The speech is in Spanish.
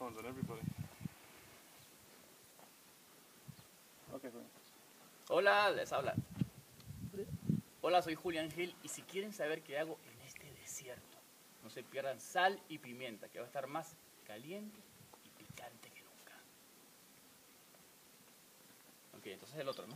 on everybody. Okay, Hola, les habla. Hola, soy Julián Gil y si quieren saber qué hago en este desierto, no se pierdan sal y pimienta, que va a estar más caliente y picante que nunca. Ok, entonces el otro, ¿no?